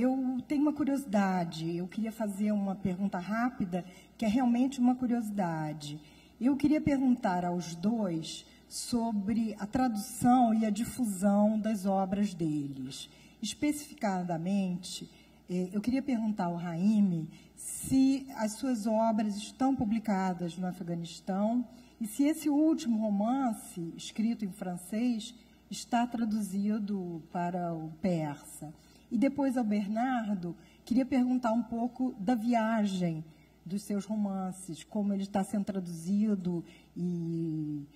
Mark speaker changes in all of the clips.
Speaker 1: Eu tenho uma curiosidade, eu queria fazer uma pergunta rápida, que é realmente uma curiosidade. Eu queria perguntar aos dois sobre a tradução e a difusão das obras deles. Especificadamente, eh, eu queria perguntar ao Raime se as suas obras estão publicadas no Afeganistão e se esse último romance, escrito em francês, está traduzido para o persa. E depois ao Bernardo, queria perguntar um pouco da viagem dos seus romances, como ele está sendo traduzido e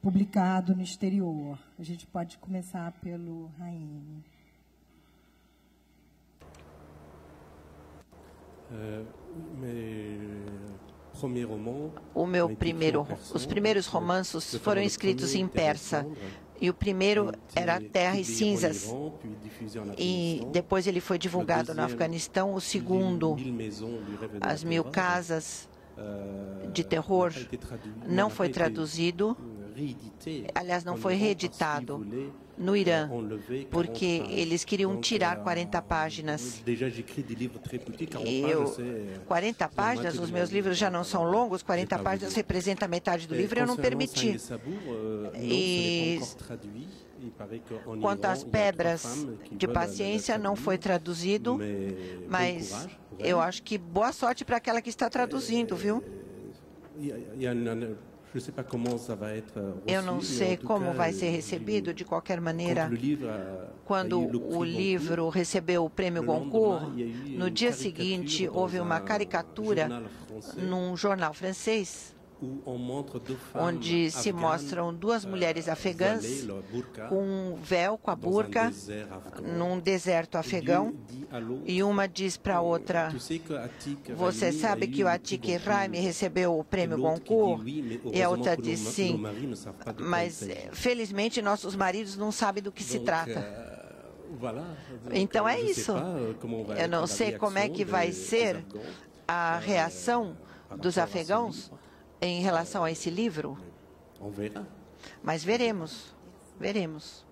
Speaker 1: publicado no exterior. A gente pode começar pelo Raine.
Speaker 2: Uh,
Speaker 3: o meu primeiro, os primeiros romances foram escritos em persa. E o primeiro era Terra e Cinzas. E depois ele foi divulgado no Afeganistão. O segundo, As Mil Casas de Terror, não foi traduzido. Aliás, não foi reeditado no Irã, porque eles queriam tirar 40 páginas. Eu, 40 páginas, os meus livros já não são longos, 40 páginas representa metade do livro, eu não permiti. E quanto às pedras de paciência, não foi traduzido, mas eu acho que boa sorte para aquela que está traduzindo, viu? Eu não sei como vai ser recebido, de qualquer maneira. Quando o livro recebeu o prêmio Goncourt, no dia seguinte houve uma caricatura num jornal francês onde se mostram duas mulheres afegãs com um véu, com a burca, num deserto afegão, e uma diz para a outra: Você sabe que o Atik Raimi recebeu o prêmio Goncourt? E a outra diz: Sim, mas felizmente nossos maridos não sabem do que se trata. Então é isso. Eu não sei como é que vai ser a reação dos afegãos em relação a esse livro? Mas veremos, veremos.